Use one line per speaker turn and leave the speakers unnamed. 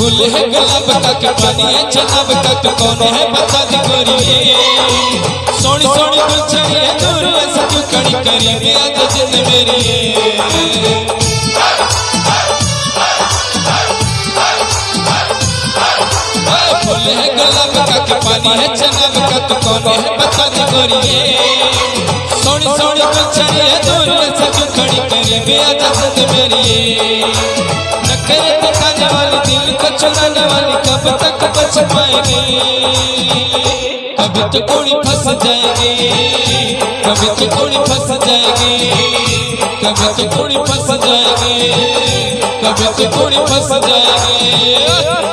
फूल है गुलाब का के पानी है जनाब का तो कौन है, बता दी गोरी सोनी सोनी गुलछड़ी है दूर से क्यों खड़ी करी गया तो जिंद मेरी फूल है गुलाब का के पानी है जनाब का तो कौन है दी गोरी सोनी सोनी गुलछड़ी है दूर से क्यों खड़ी करी गया तो जिंद मेरी को वाली कब तक बच पाएँगे? कभी तो कोड़ी फंस जाएगी। कभी तो कोड़ी फंस जाएगी। कभी तो कोड़ी फंस जाएगी। कभी तो कोड़ी फंस जाएगी।